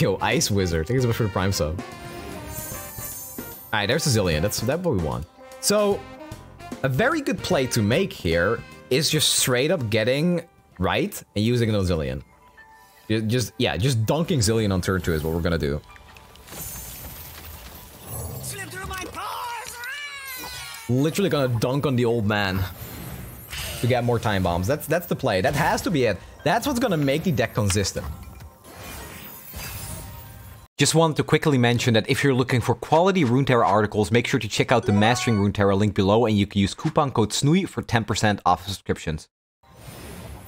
Yo, Ice Wizard. Thank you so much for the Prime sub. Alright, there's a Zilean. That's, that's what we want. So, a very good play to make here is just straight up getting right and using no Zilean. Just, yeah, just dunking Zilean on turn 2 is what we're gonna do. Literally gonna dunk on the old man to get more time bombs. That's that's the play. That has to be it. That's what's gonna make the deck consistent. Just wanted to quickly mention that if you're looking for quality Runeterra articles, make sure to check out the Mastering Runeterra link below and you can use coupon code Snnuy for 10% off subscriptions.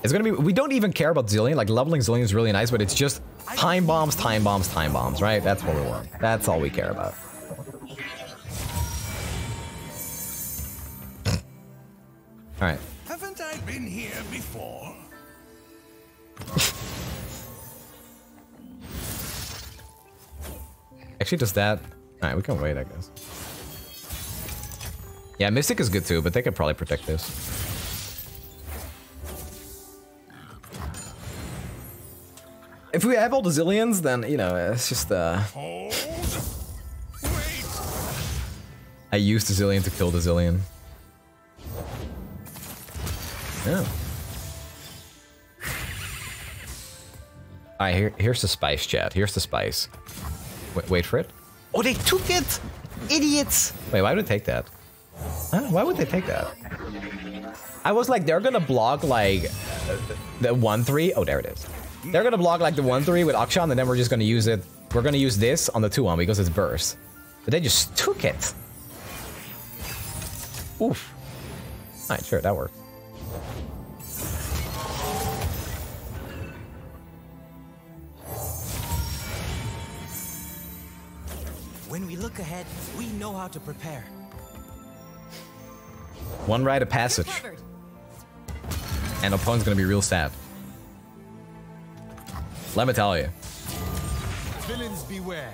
It's gonna be, we don't even care about Zilean, like leveling Zilean is really nice, but it's just time bombs, time bombs, time bombs, right? That's what we want. That's all we care about. Alright. Haven't I been here before? Actually, does that... Alright, we can wait, I guess. Yeah, Mystic is good too, but they could probably protect this. If we have all the Zileans, then, you know, it's just, uh... I used the Zilean to kill the Zilean. Yeah. Alright, here, here's the spice, chat. Here's the spice. Wait, wait for it. Oh, they took it! Idiots! Wait, why would they take that? Huh? Why would they take that? I was like, they're gonna block, like, the 1-3. Oh, there it is. They're gonna block, like, the 1-3 with Akshan, and then we're just gonna use it. We're gonna use this on the 2-1 because it's burst. But they just took it. Oof. Alright, sure, that works. Look ahead, we know how to prepare. One rite of passage. And opponent's gonna be real sad. Let me tell you. Villains beware.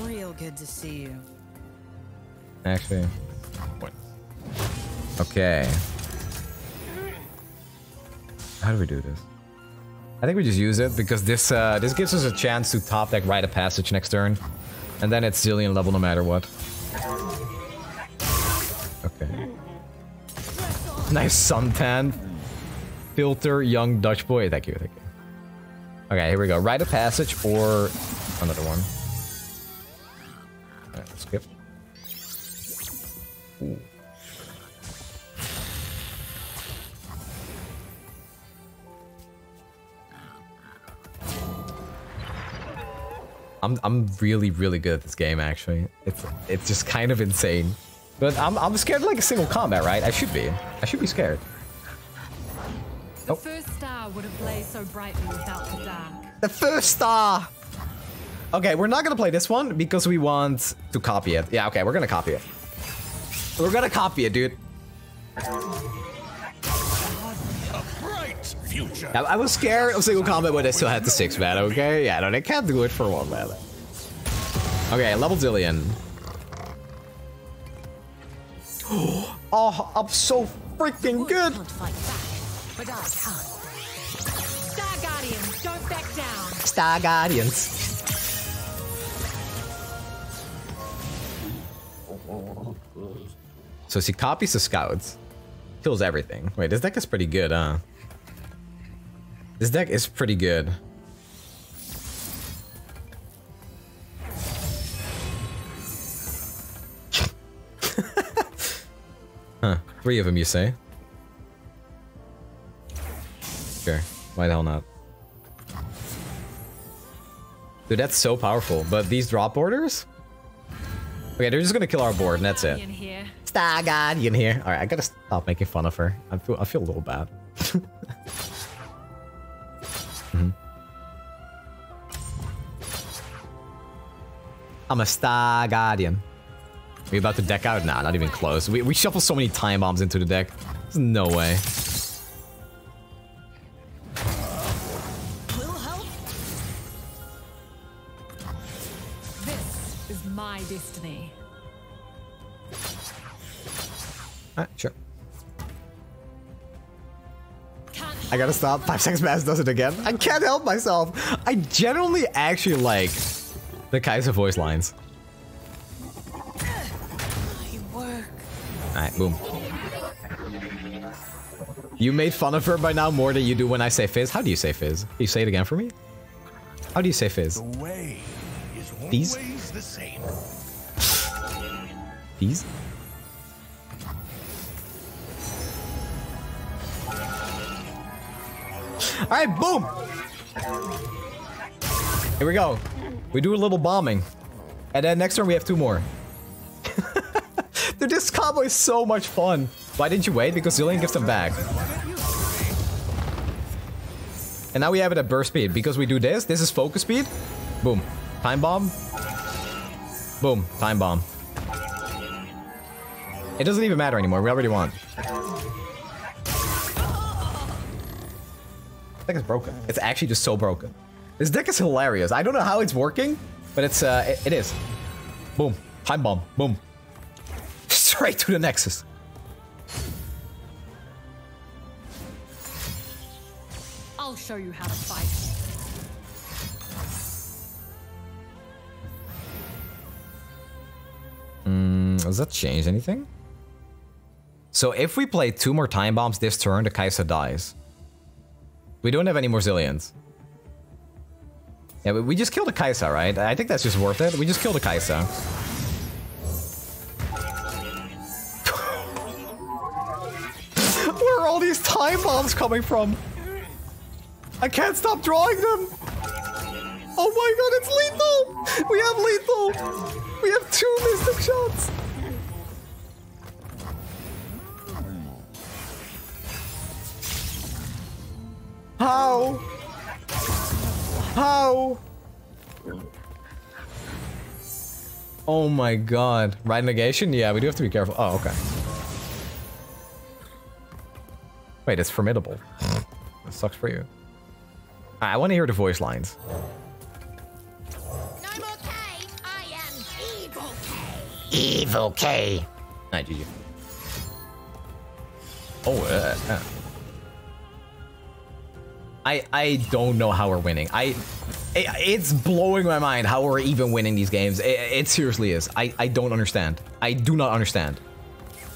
Real good to see you. Actually. Okay. How do we do this? I think we just use it because this uh, this gives us a chance to top deck Rite of Passage next turn. And then it's Zilean level no matter what. Okay. Nice suntan. Filter, young Dutch boy. Thank you, thank you. Okay, here we go. Rite of Passage or another one. I'm I'm really really good at this game actually. It's it's just kind of insane. But I'm I'm scared like a single combat, right? I should be. I should be scared. The oh. first star would have blazed so brightly without the dark. The first star. Okay, we're not gonna play this one because we want to copy it. Yeah, okay, we're gonna copy it. We're gonna copy it, dude. Bright future. I, I was scared of single combat, but I still had the six man. Okay, yeah, no, they can't do it for one man. Okay, level Zilean. oh, I'm so freaking good. Can't fight back, but I can. Star Guardians, don't back down. Star Guardians. So she copies the scouts, kills everything. Wait, this deck is pretty good, huh? This deck is pretty good. huh, three of them you say? Sure, why the hell not? Dude, that's so powerful, but these drop orders? Okay, they're just gonna kill our board and that's it. In here. Star Guardian here. Alright, I gotta stop making fun of her. I feel I feel a little bad. I'm a Star Guardian. we about to deck out? Nah, not even close. We, we shuffle so many time bombs into the deck. There's no way. Will help. This is my destiny. Alright, sure. I gotta stop. Five seconds pass does it again. I can't help myself. I genuinely actually like the Kai'Sa voice lines. Alright, boom. You made fun of her by now more than you do when I say fizz. How do you say fizz? Can you say it again for me? How do you say fizz? The way is These? the same. These? Alright, boom! Here we go. We do a little bombing. And then next turn we have two more. Dude, this combo is so much fun. Why didn't you wait? Because Zilean gives them back. And now we have it at burst speed. Because we do this, this is focus speed. Boom. Time bomb. Boom. Time bomb. It doesn't even matter anymore. We already won. I think it's broken. It's actually just so broken. This deck is hilarious. I don't know how it's working, but it's uh, it, it is. Boom. Time bomb. Boom. Straight to the Nexus. I'll show you how to fight. Mm, does that change anything? So if we play two more time bombs this turn, the Kai'Sa dies. We don't have any more Zileans. Yeah, we just killed a Kai'Sa, right? I think that's just worth it. We just killed a Kai'Sa. Where are all these time bombs coming from? I can't stop drawing them. Oh my god, it's lethal! We have lethal! We have two mystic shots! How? How? Oh my god. Right negation? Yeah, we do have to be careful. Oh, okay. Wait, it's formidable. That sucks for you. I want to hear the voice lines. I'm okay. I am evil K. Evil K. Alright, GG. Oh, uh, uh. I I don't know how we're winning. I it, it's blowing my mind how we're even winning these games. It, it seriously is. I I don't understand. I do not understand.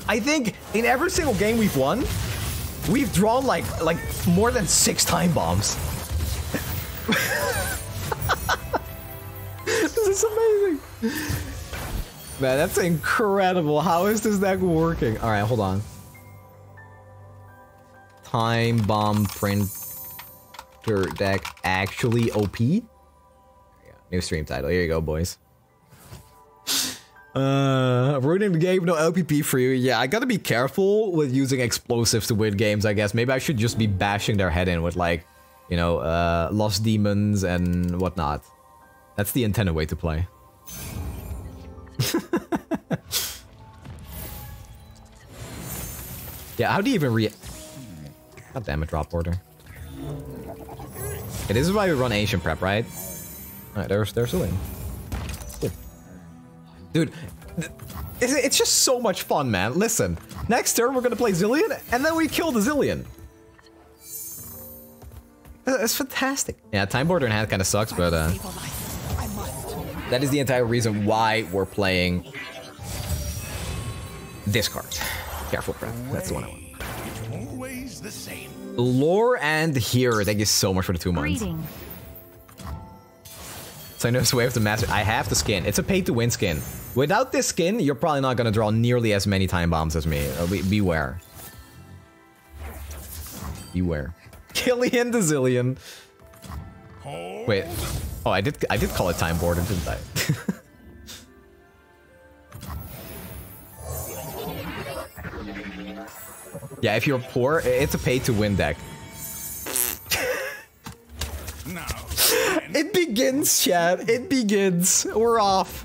I think in every single game we've won, we've drawn like like more than six time bombs. this is amazing. Man, that's incredible. How is this deck working? All right, hold on. Time bomb printer deck actually OP? New stream title. Here you go, boys. Uh, ruining the game, no LPP for you. Yeah, I gotta be careful with using explosives to win games, I guess. Maybe I should just be bashing their head in with, like, you know, uh, Lost Demons and whatnot. That's the intended way to play. yeah, how do you even re- God damn it, drop order. Okay, this is why we run Asian prep, right? Alright, there's there's a win. Dude, it's, just so much fun, man. Listen, next turn we're gonna play Zilean, and then we kill the Zilean. That- That's fantastic. Yeah, time border in hand kind of sucks, but uh, that is the entire reason why we're playing this card. Careful, prep. That's the one I want. It's always the same. Lore and Hero, thank you so much for the two months. Greeting. So I know we have to master. I have the skin. It's a pay to win skin. Without this skin, you're probably not gonna draw nearly as many time bombs as me. Uh, be beware. Beware. Killian the Zillion. Wait. Oh, I did. I did call it time border, didn't I? yeah, if you're poor, it's a pay to win deck. Now, It begins, chat. It begins. We're off.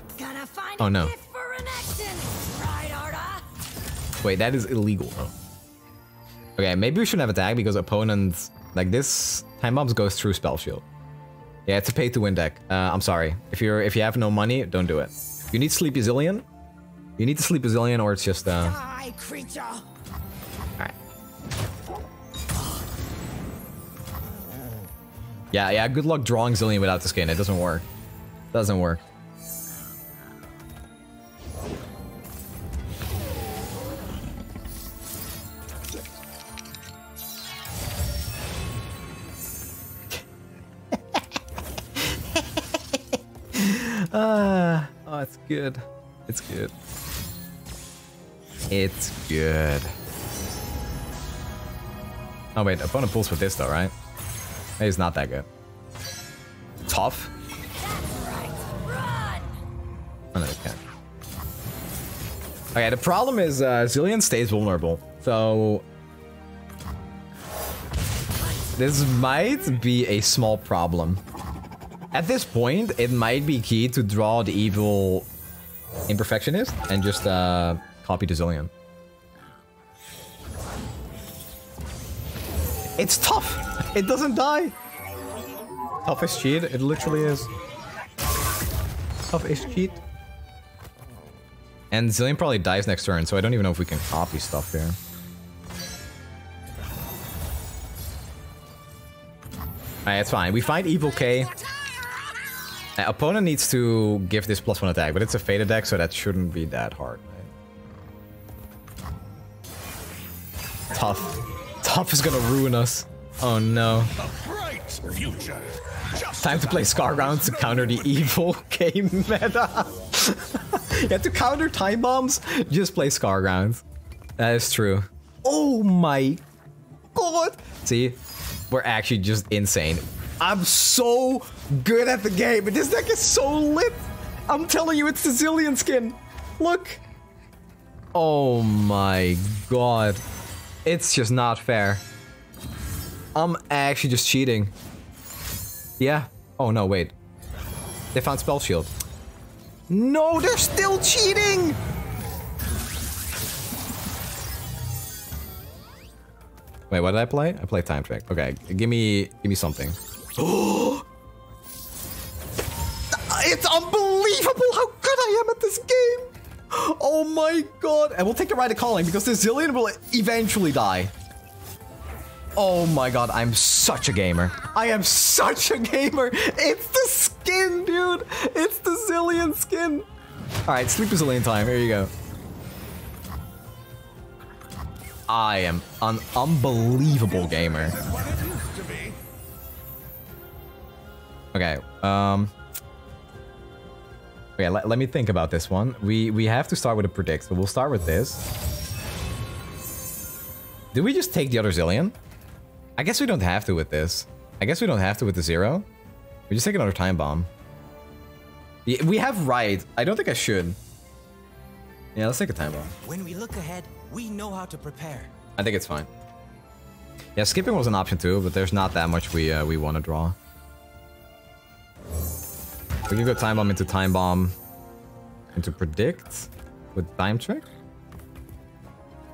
Oh, no. gift for an action. Right, Arda? Wait, that is illegal. Okay, maybe we shouldn't have attack because opponents like this time bombs goes through spell shield. Yeah, it's a pay to win deck. Uh, I'm sorry. If you're if you have no money, don't do it. You need sleepy zillion. You need to sleep a zillion, or it's just uh. Die, Yeah, yeah, good luck drawing Zilean without the skin. It doesn't work. Doesn't work. Ah, oh, it's good. It's good. It's good. Oh wait, opponent pulls with this though, right? It's not that good. Tough? Oh, no, it can't. Okay, the problem is uh, Zilean stays vulnerable, so this might be a small problem. At this point, it might be key to draw the evil imperfectionist and just uh, copy Zilean. It's tough. It doesn't die. Toughest cheat. It literally is. Toughest cheat. And Zilean probably dies next turn, so I don't even know if we can copy stuff here. Alright, it's fine. We find Evil K. Uh, opponent needs to give this plus one attack, but it's a faded deck, so that shouldn't be that hard. Right? Tough. Tough is gonna ruin us. Oh no. Time to play Scar rounds to counter the evil game meta. yeah, to counter time bombs, just play Scar rounds. That is true. Oh my god. See, we're actually just insane. I'm so good at the game, but this deck is so lit. I'm telling you, it's the Zilean skin. Look. Oh my god. It's just not fair. I'm actually just cheating. Yeah. Oh no, wait. They found Spell Shield. No, they're still cheating! Wait, what did I play? I played Time Trick. Okay, give me give me something. it's unbelievable how good I am at this game! Oh my god! And we'll take the Rite of Calling because the Zilean will eventually die. Oh my god, I'm such a gamer. I am such a gamer. It's the skin, dude. It's the Zilean skin. All right, sleep a Zillion time. Here you go. I am an unbelievable gamer. what it used to be. Okay, um... Okay, let, let me think about this one. We we have to start with a predict, so we'll start with this. Did we just take the other Zilean? I guess we don't have to with this. I guess we don't have to with the zero. We just take another time bomb. Yeah, we have right. I don't think I should. Yeah, let's take a time bomb. When we look ahead, we know how to prepare. I think it's fine. Yeah, skipping was an option too, but there's not that much we uh, we want to draw. We can go time bomb into time bomb into predict with time trick.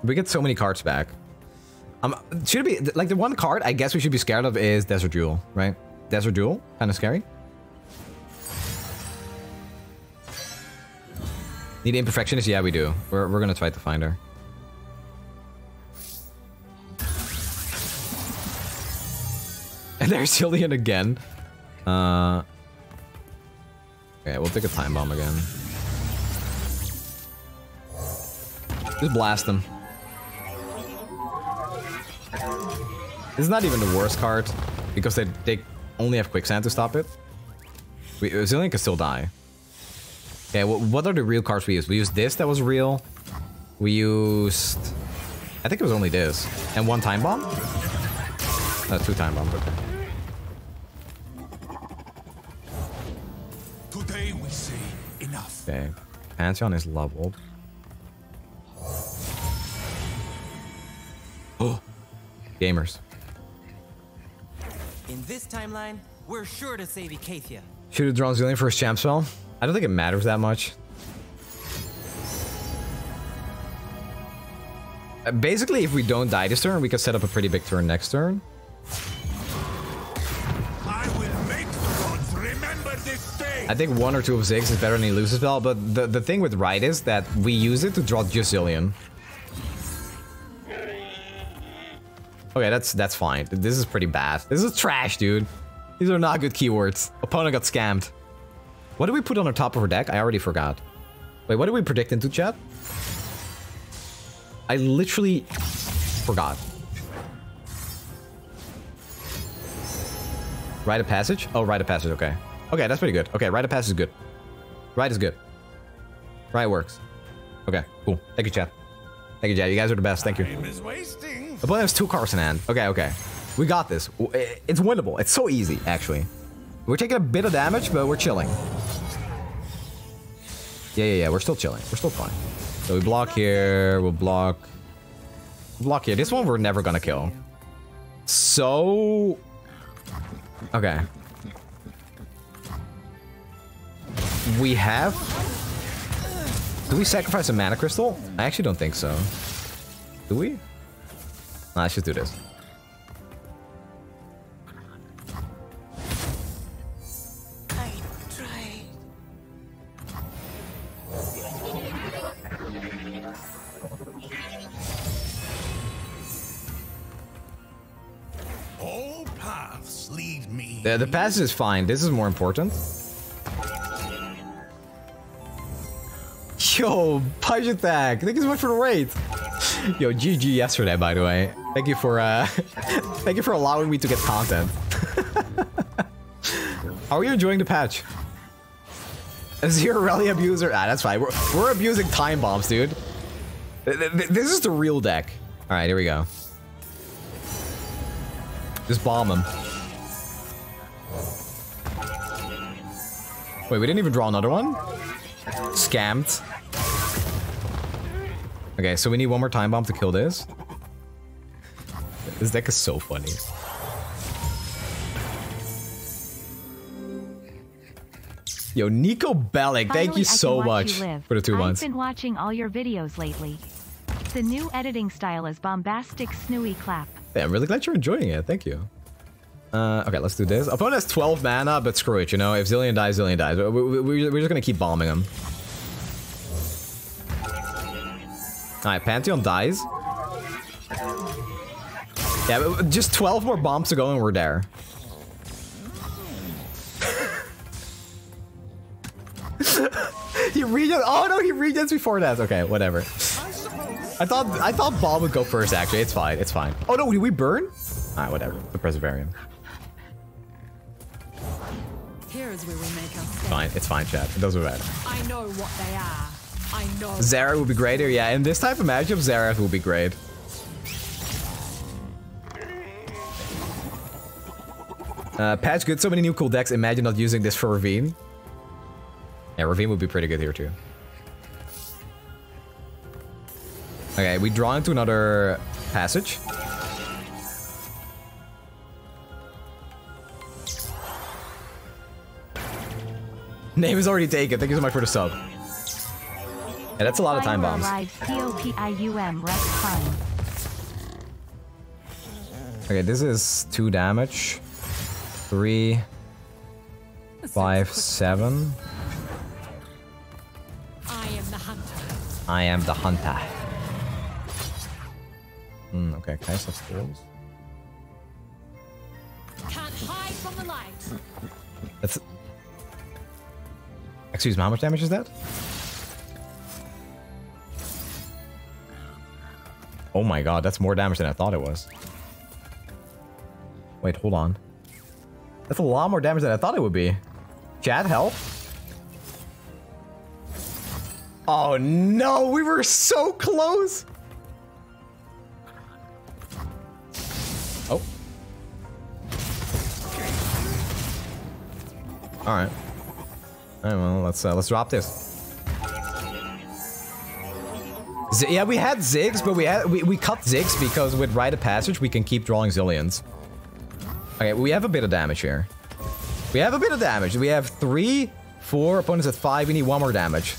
We get so many cards back. Um, should be like the one card I guess we should be scared of is Desert Jewel, right? Desert Jewel, kind of scary. Need imperfectionist? Yeah, we do. We're we're gonna try to find her. And there's Jillian again. Uh. Okay, we'll take a time bomb again. Just blast them. This is not even the worst card because they they only have quicksand to stop it. We, Zilean can still die. Okay, well, what are the real cards we used? We used this that was real. We used... I think it was only this. And one time bomb? Uh, two time bombs, okay. Today we say enough. Okay. Pantheon is leveled. Oh! Gamers. In this timeline, we're sure to save Icathia. Should have drawn Zilean for his champ spell? I don't think it matters that much. Uh, Basically, if we don't die this turn, we can set up a pretty big turn next turn. I will make the gods remember this day. I think one or two of Ziggs is better than Elusive Spell, but the, the thing with Right is that we use it to draw just Okay, that's that's fine. This is pretty bad. This is trash, dude. These are not good keywords. Opponent got scammed. What did we put on the top of her deck? I already forgot. Wait, what did we predict into chat? I literally forgot. Rite of passage? Oh, rite of passage, okay. Okay, that's pretty good. Okay, rite of passage is good. Rite is good. Rite works. Okay, cool. Thank you, chat. Thank you, chat. You guys are the best. Thank you. Is. The opponent has two cards in hand. Okay, okay. We got this. It's winnable. It's so easy, actually. We're taking a bit of damage, but we're chilling. Yeah, yeah, yeah. We're still chilling. We're still fine. So we block here. We'll block. Block here. This one we're never gonna kill. So... Okay. We have... Do we sacrifice a mana crystal? I actually don't think so. Do we? Nah, let's just do this. I. All paths lead me. The, the passage is fine. This is more important. Yo, attack. Thank you so much for the raid. Yo, GG yesterday, by the way. Thank you for uh, thank you for allowing me to get content. Are you enjoying the patch? A zero rally abuser? Ah, that's fine. We're, we're abusing time bombs, dude. Th- th- th- This is the real deck. All right, here we go. Just bomb him. Wait, we didn't even draw another one? Scammed. Okay, so we need one more time bomb to kill this. This deck is so funny. Yo, Nico Bellic, thank you I so much you for the two I've months. been watching all your videos lately. The new editing style is bombastic snooey clap. Yeah, I'm really glad you're enjoying it. Thank you. Uh, okay, let's do this. Opponent has 12 mana, but screw it, you know? If Zilean dies, Zilean dies. We, we, we- we're just gonna keep bombing him. Alright, Pantheon dies. Yeah, but just 12 more bombs to go and we're there. he regens. Oh no, he regens before that. Okay, whatever. I thought I thought Bomb would go first. Actually, it's fine. It's fine. Oh no, did we burn? Alright, whatever. The Preservarium. Here is where we make our. Fine. It's fine, chat. It doesn't matter. I know what they are. I know. Zara would be great here. Yeah, in this type of matchup, Zara would be great. Uh, patch good. So many new cool decks. Imagine not using this for Ravine. Yeah, Ravine would be pretty good here too. Okay, we draw into another passage. Name is already taken. Thank you so much for the sub. Yeah, that's a lot of time bombs. arrives P-O-P-I-U-M rest fine. Okay, this is two damage. Three, five, seven. I am the hunter. I am the hunter. Hmm, okay, can I stop skills? Can't hide from the light. That's. Excuse me, how much damage is that? Oh my god, that's more damage than I thought it was. Wait, hold on. That's a lot more damage than I thought it would be. Chat, help. Oh no, we were so close. Oh. All right. All right, well, let's uh, let's drop this. Z yeah, we had Ziggs, but we had we, we cut Ziggs because with Rite of Passage we can keep drawing Zileans. Okay, we have a bit of damage here. We have a bit of damage. We have three, four opponents at five. We need one more damage.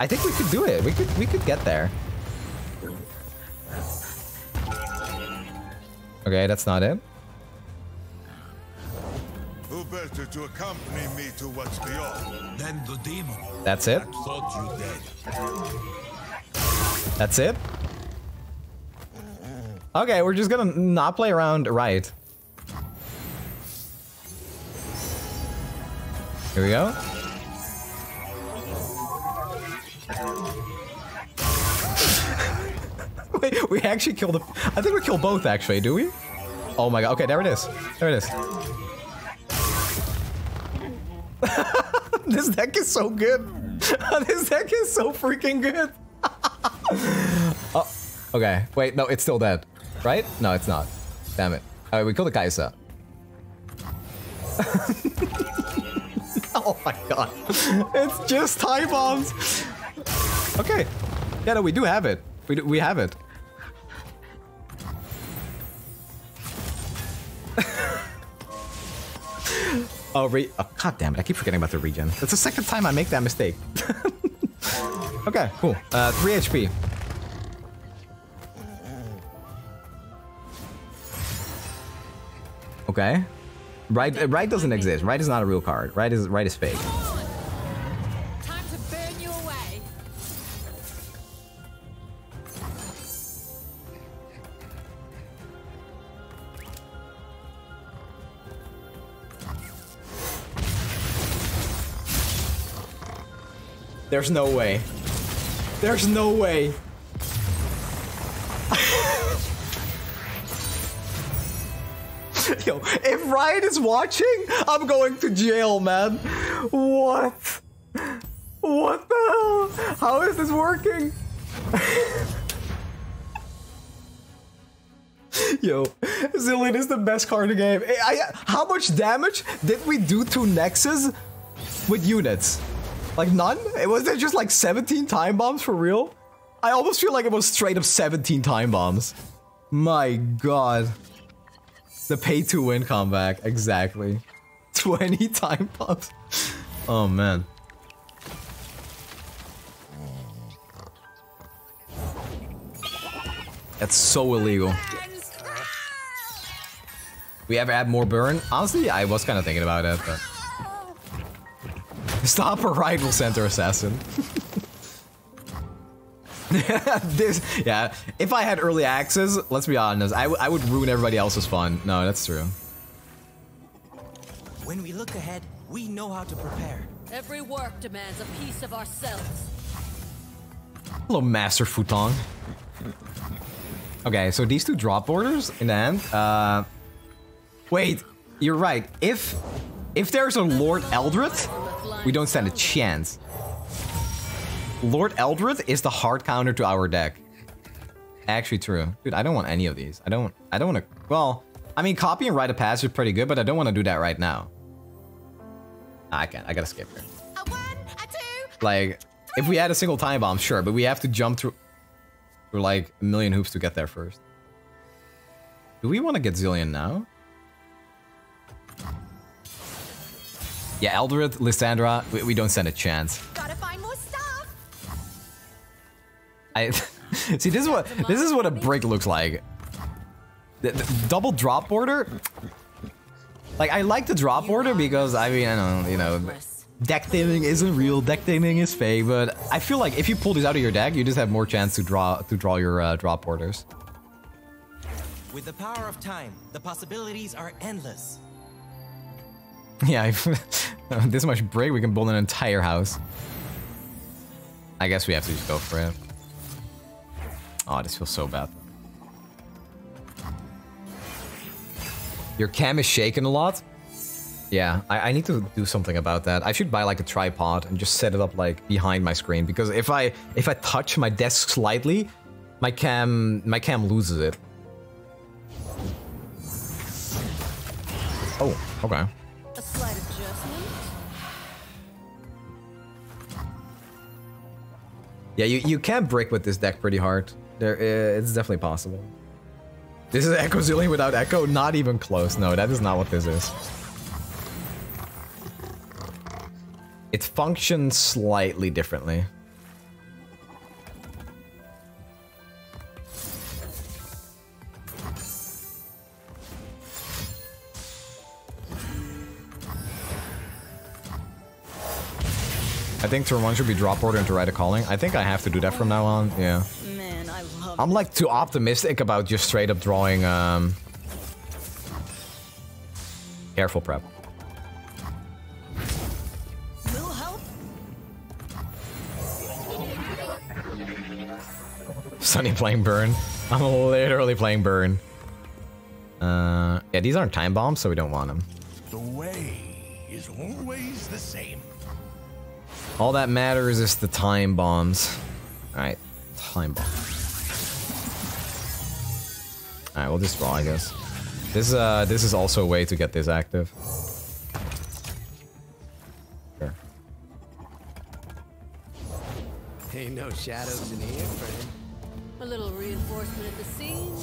I think we could do it. We could we could get there. Okay, that's not it to accompany me to what's beyond. The demon. That's it. That's it. Okay, we're just gonna not play around right. Here we go. Wait, we actually killed the- I think we killed both actually, do we? Oh my god, okay, there it is. There it is. this deck is so good. this deck is so freaking good. oh, okay. Wait, no, it's still dead. Right? No, it's not. Damn it. Alright, we killed the Kai'Sa. oh my god. It's just time bombs. Okay. Yeah, no, we do have it. We, do, we have it. Oh, re- oh, god damn it. I keep forgetting about the regen. That's the second time I make that mistake. okay, cool. Uh, 3 HP. Okay. Right, right doesn't exist. Right is not a real card. Right is right is fake. There's no way. There's no way. Yo, if Ryan is watching, I'm going to jail, man. What? What the hell? How is this working? Yo, Zilean is the best card in the game. I, I- how much damage did we do to Nexus with units? Like none? It was there just like 17 time bombs for real? I almost feel like it was straight up 17 time bombs. My god. The pay to win comeback, exactly. 20 time bombs. Oh man. That's so illegal. We ever add more burn? Honestly, I was kind of thinking about it, but. Stop a rival center assassin. this, yeah. If I had early access, let's be honest, I, I would ruin everybody else's fun. No, that's true. When we look ahead, we know how to prepare. Every work demands a piece of ourselves. Hello, Master Futong. Okay, so these two drop orders in the end. Uh, wait, you're right. If if there's a Lord Eldred, we don't stand a chance. Lord Eldred is the hard counter to our deck. Actually true. Dude, I don't want any of these. I don't I don't want to well, I mean copy and write a pass is pretty good, but I don't want to do that right now. Nah, I can't. I gotta skip here. A one, a two. Like, if we had a single time bomb, sure, but we have to jump through through like a million hoops to get there first. Do we want to get Zilean now? Yeah, Eldred, Lysandra, we, we don't stand a chance. Gotta find more stuff. I see. This is what this is what a brick looks like. The, the double drop border. Like I like the drop border because I mean I don't know, you know deck theming isn't real, deck theming is fake, but I feel like if you pull these out of your deck, you just have more chance to draw to draw your uh, drop orders. With the power of time, the possibilities are endless. Yeah, this much brick, we can build an entire house. I guess we have to just go for it. Oh, this feels so bad. Your cam is shaking a lot? Yeah, I, I need to do something about that. I should buy like a tripod and just set it up like behind my screen because if I if I touch my desk slightly, my cam my cam loses it. Oh, okay. Yeah, you, you can brick with this deck pretty hard. There, it's definitely possible. This is Echo Zilean without Echo? Not even close. No, that is not what this is. It functions slightly differently. I think turn one should be drop order to write a calling. I think I have to do that from now on. Yeah. Man, I love. I'm like too optimistic about just straight up drawing. Um... Careful prep. Sunny playing burn. I'm literally playing burn. Uh, yeah, these aren't time bombs, so we don't want them. The way is always the same. All that matters is the time bombs. Alright, time bomb. Alright, we'll just draw, I guess. This uh this is also a way to get this active. Sure. Ain't no shadows in here, friend. A little reinforcement at the scene.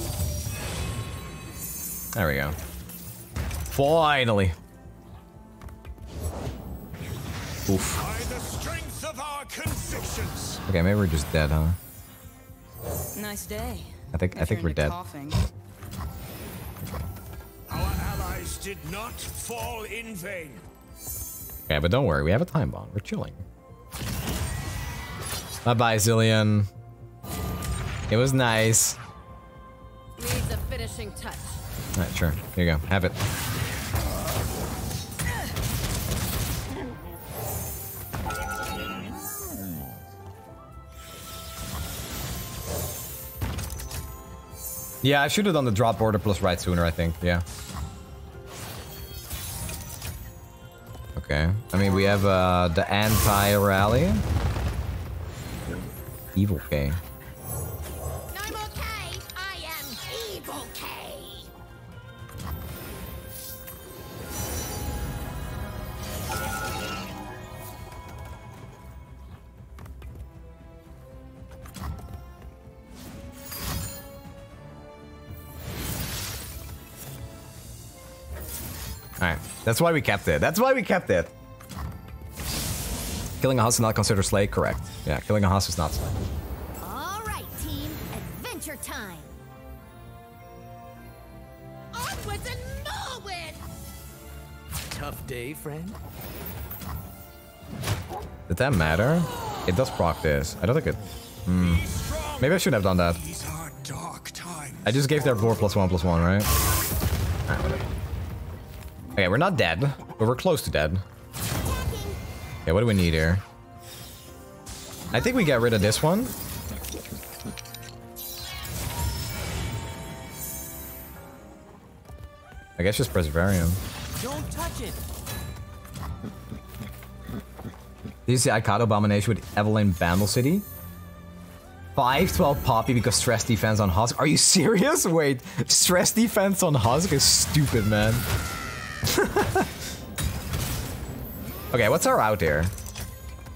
There we go. Finally. Oof. Okay, maybe we're just dead, huh? Nice day. I think I think we're dead. Coughing. Our allies did not fall in vain. Okay, but don't worry, we have a time bomb. We're chilling. Bye bye, Zilean. It was nice. Needs a finishing touch. Alright, sure. Here you go. Have it. Yeah, I should have done the drop border plus right sooner, I think. Yeah. Okay. I mean, we have uh, the anti-rally. Evil K. That's why we kept it. That's why we kept it. Killing a husk is not considered slay? Correct. Yeah, killing a husk is not slay. All right, team. Adventure time. Onwards and forward. Tough day, friend. Did that matter? It does proc this. I don't think it... Hmm. Maybe I shouldn't have done that. These are dark times. I just gave their board plus one plus one, right? Alright, whatever. Okay, we're not dead, but we're close to dead. Okay, what do we need here? I think we get rid of this one. I guess just Preservarium. Don't touch it. Did you see Icado Abomination with Evelynn Bandle City? 512 Poppy because stress defense on Husk. Are you serious? Wait, stress defense on Husk is stupid, man. okay, what's our out here?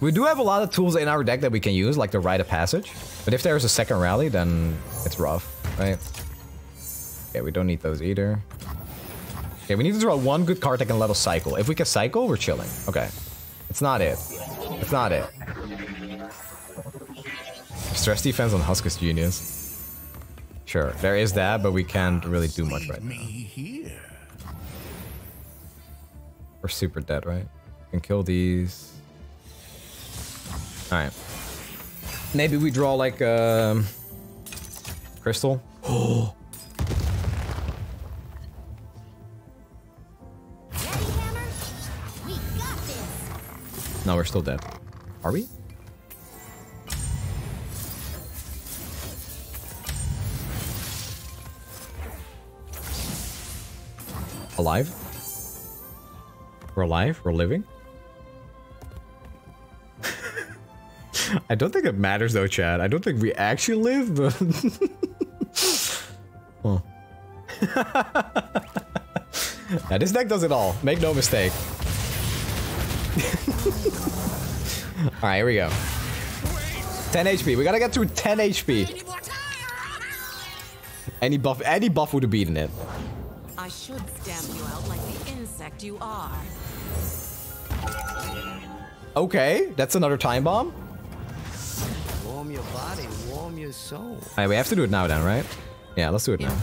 We do have a lot of tools in our deck that we can use, like the Rite of Passage. But if there's a second rally, then it's rough, right? Okay, we don't need those either. Okay, we need to draw one good card that can let us cycle. If we can cycle, we're chilling. Okay. It's not it. It's not it. Stress defense on Husk is genius. Sure, there is that, but we can't really do much right now. We're super dead, right? We Can kill these. Alright. Maybe we draw like um crystal. This. No, we're still dead. Are we? Alive? We're alive? We're living? I don't think it matters though, Chad. I don't think we actually live, but... this deck does it all. Make no mistake. Alright, here we go. 10 HP. We gotta get to 10 HP. Any buff any buff would have beaten it. I should stamp you out like the insect you are. Okay, that's another time bomb. Warm your body, warm your soul. Alright, we have to do it now then, right? Yeah, let's do it now.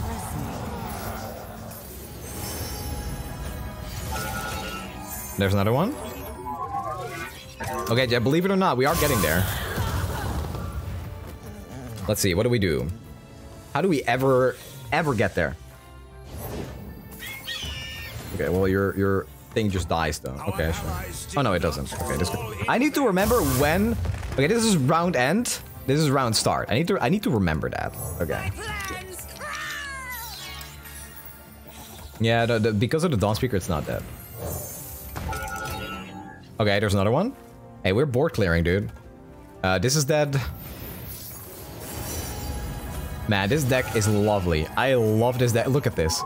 There's another one. Okay, yeah, believe it or not, we are getting there. Let's see, what do we do? How do we ever, ever get there? Okay, well, your your thing just dies though. Okay, sure. Oh no, it doesn't. Okay, this. I need to remember when. Okay, this is round end. This is round start. I need to I need to remember that. Okay. Yeah, the, the, because of the Dawn Speaker, it's not dead. Okay, there's another one. Hey, we're board clearing, dude. Uh, this is dead. Man, this deck is lovely. I love this deck. Look at this.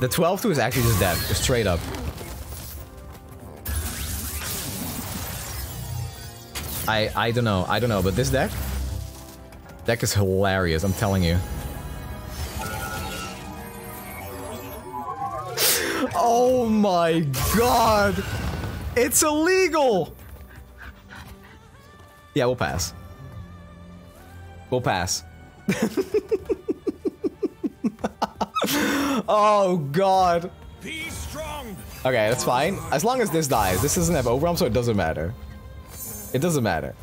The 12-2 is actually just dead. Just straight up. I I don't know. I don't know, but this deck... Deck is hilarious, I'm telling you. Oh my god! It's illegal! Yeah, we'll pass. We'll pass. oh god. Be strong. Okay, that's fine. As long as this dies. This doesn't have overwhelm, so it doesn't matter. It doesn't matter.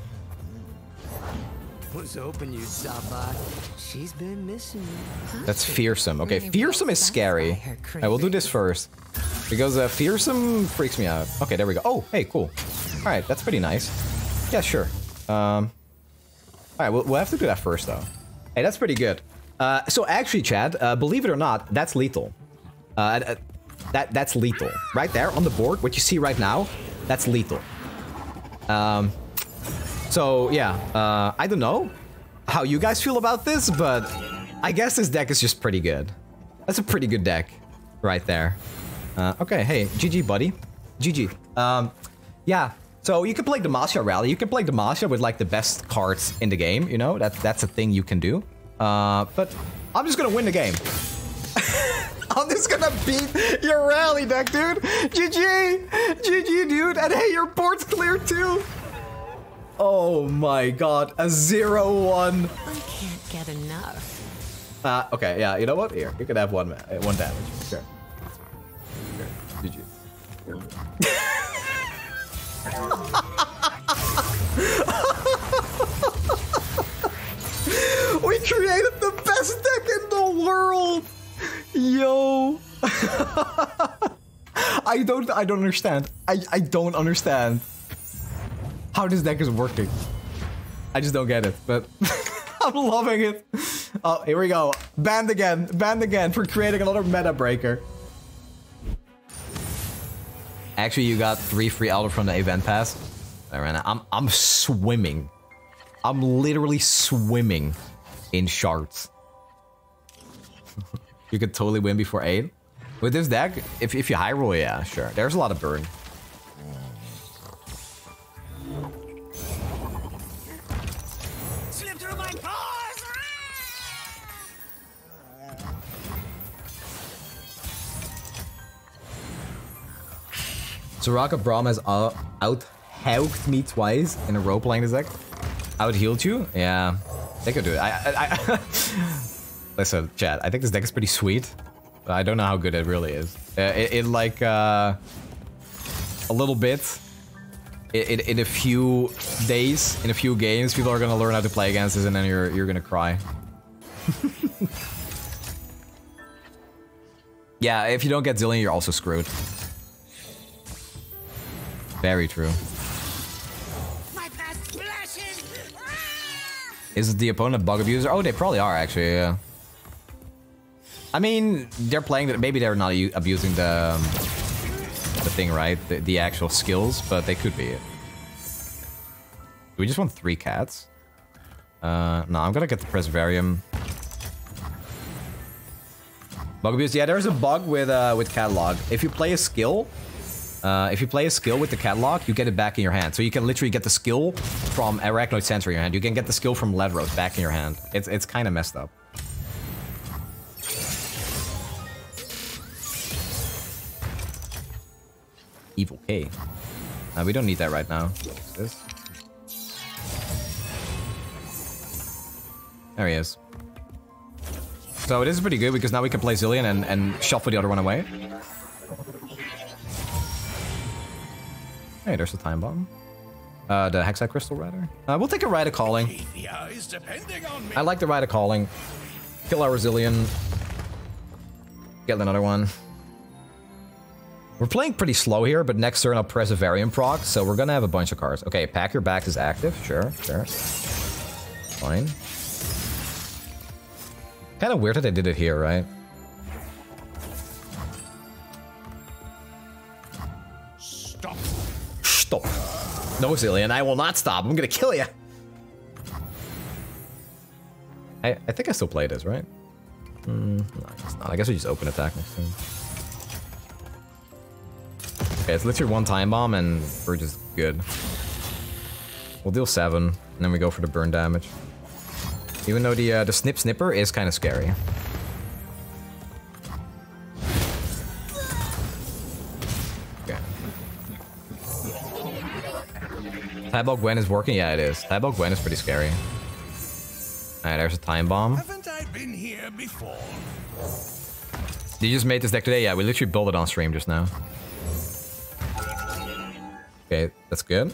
Was hoping you'd stop by. She's been missing you. That's fearsome. Okay, fearsome is scary. I will do this first. Because uh, fearsome freaks me out. Okay, there we go. Oh, hey, cool. Alright, that's pretty nice. Yeah, sure. Um, Alright, we'll, we'll have to do that first, though. Hey, that's pretty good. Uh, so actually, Chad, uh, believe it or not, that's lethal. Uh, uh, that That's lethal. Right there on the board, what you see right now, that's lethal. Um, so, yeah, uh, I don't know how you guys feel about this, but I guess this deck is just pretty good. That's a pretty good deck right there. Okay, hey, GG, buddy. GG. Um, yeah, so you can play Demacia Rally. You can play Demacia with, like, the best cards in the game, you know? That, that's a thing you can do. Uh, but I'm just gonna win the game. I'm just gonna beat your rally deck, dude. GG! GG, dude. And hey, your board's clear, too. Oh my god, a 0-1. I can't get enough. Uh, okay, yeah, you know what? Here, you can have one, uh, one damage. Sure. Sure. GG. We created the best deck in the world! Yo! I don't I don't understand. I, I don't understand how this deck is working. I just don't get it, but I'm loving it. Oh, here we go. Banned again. Banned again for creating another meta breaker. Actually, you got three free Elder from the event pass. Alright, I'm I'm swimming. I'm literally swimming in shards. you could totally win before eight. With this deck, if, if you high roll, yeah, sure. There's a lot of burn. Slip through my paws! Soraka Braum has uh, out, out helped me twice in a row playing this deck. Out healed you? Yeah, they could do it. I, I, I listen, chat. I think this deck is pretty sweet. But I don't know how good it really is. Uh, it, it like uh, a little bit. In, in a few days, in a few games, people are gonna learn how to play against this, and then you're you're gonna cry. yeah, if you don't get Zilean, you're also screwed. Very true. Is the opponent a bug abuser? Oh, they probably are actually. Yeah. I mean, they're playing. Maybe they're not abusing the um, the thing, right? The, the actual skills, but they could be. Do we just want three cats? Uh, no, I'm gonna get the Preservarium. Bug abuse. Yeah, there's a bug with uh with catalog. If you play a skill, uh, if you play a skill with the catalog, you get it back in your hand. So you can literally get the skill from Arachnoid Sentry in your hand. You can get the skill from Ledros back in your hand. It's it's kind of messed up. Evil K. Uh, we don't need that right now. There he is. So it is pretty good because now we can play Zilean and, and shuffle the other one away. Hey, there's the time bomb. Uh, the Hexite Crystal Rider. Uh, we'll take a Rite of Calling. Is depending on me. I like the Rite of Calling. Kill our Zilean. Get another one. We're playing pretty slow here, but next turn I'll Preservarium proc, so we're gonna have a bunch of cards. Okay, Pack Your Back is active. Sure, sure. Fine. Kind of weird that they did it here, right? Stop. No, Zilean, I will not stop. I'm gonna kill you. I, I think I still play this, right? Mm, no, I guess not. I guess we just open attack next turn. Okay, it's literally one time bomb and we're just good. We'll deal seven, and then we go for the burn damage. Even though the uh, the snip snipper is kind of scary. Tybalt Gwen is working? Yeah, it is. Tybalt Gwen is pretty scary. Alright, there's a time bomb. Haven't I been here before? You just made this deck today? Yeah, we literally built it on stream just now. Okay, that's good.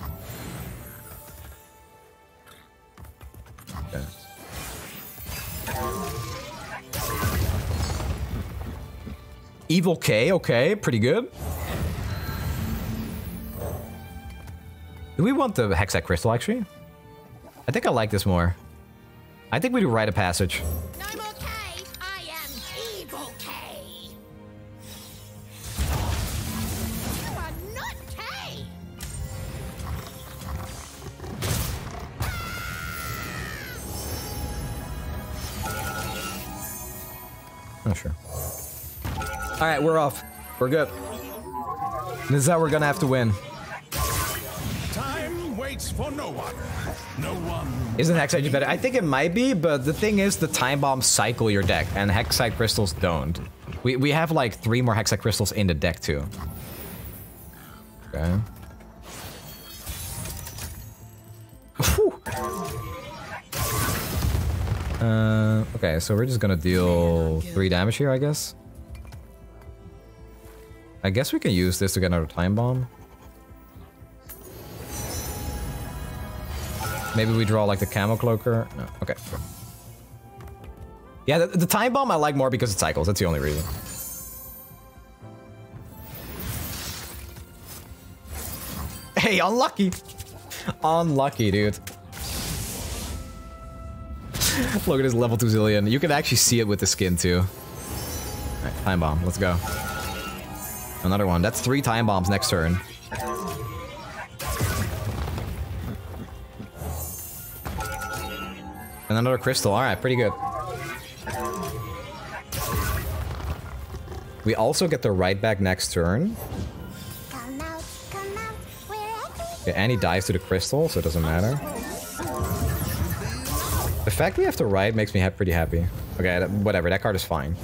Okay. Evil K, okay, pretty good. Do we want the Hexite Crystal, actually? I think I like this more. I think we do Rite of Passage. No more K. I am evil K. You are not K. Oh, ah! sure. Alright, we're off. We're good. This is how we're gonna have to win. Isn't Hexite better? I think it might be, but the thing is the time bombs cycle your deck, and Hexite crystals don't. We, we have like three more Hexite crystals in the deck too. Okay. Whew. Uh, okay, so we're just gonna deal three damage here, I guess. I guess we can use this to get another time bomb. Maybe we draw like the camo cloaker. No. Okay. Yeah, the, the time bomb I like more because it cycles. That's the only reason. Hey, unlucky. Unlucky, dude. Look at his level 2 Zilean. You can actually see it with the skin too. Time bomb. Let's go. Another one. That's three time bombs next turn. And another crystal. Alright, pretty good. We also get the right back next turn. Wherever. And he dies to the crystal, so it doesn't matter. The fact we have to ride makes me ha pretty happy. Okay, whatever, that card is fine.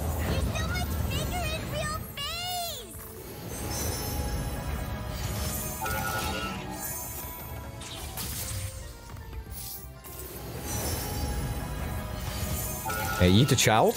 Hey, eat the child.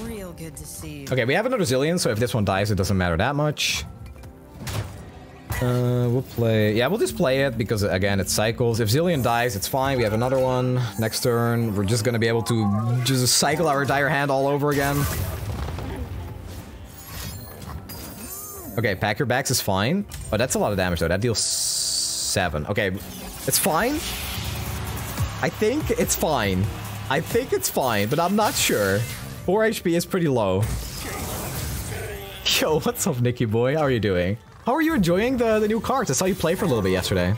Real good to see you. Okay, we have another Zilean, so if this one dies, it doesn't matter that much. Uh, we'll play... Yeah, we'll just play it, because, again, it cycles. If Zilean dies, it's fine. We have another one. Next turn, we're just gonna be able to just cycle our dire hand all over again. Okay, Pack Your Backs is fine. But that's a lot of damage, though. That deals seven. Okay, it's fine. I think it's fine. I think it's fine, but I'm not sure. 4 HP is pretty low. Yo, what's up, Nikki boy? How are you doing? How are you enjoying the, the new cards? I saw you play for a little bit yesterday.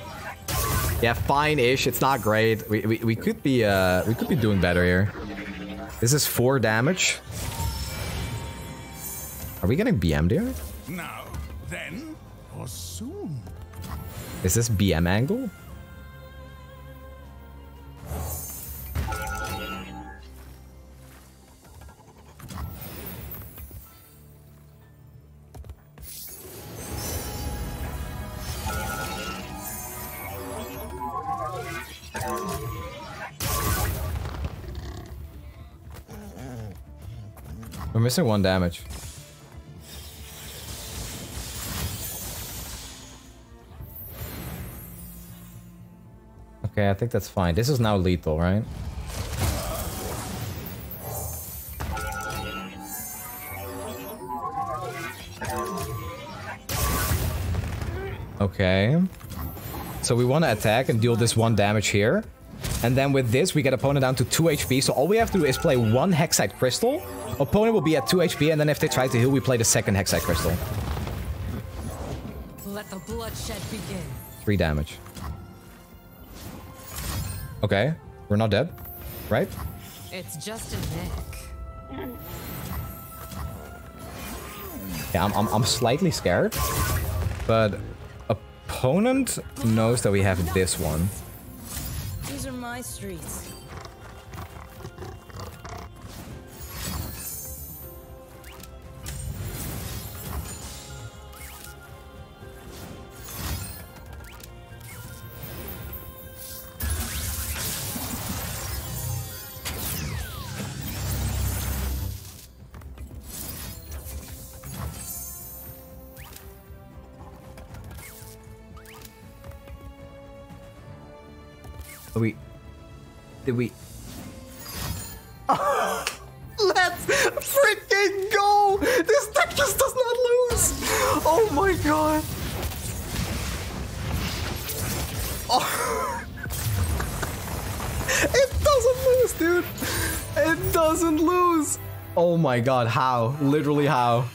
Yeah, fine-ish. It's not great. We, we, we could be uh we could be doing better here. This is four damage. Are we getting BM'd here? Now, then, or soon. Is this BM angle? missing one damage. Okay, I think that's fine. This is now lethal, right? Okay. So we want to attack and deal this one damage here. And then with this, we get opponent down to 2 HP. So all we have to do is play one Hexite Crystal. Opponent will be at 2 HP, and then if they try to heal, we play the second Hexite Crystal. Let the bloodshed begin. 3 damage. Okay, we're not dead, right? It's just a nick. Yeah, I'm, I'm, I'm slightly scared. But opponent knows that we have this one. My streets. My god, how? Literally how?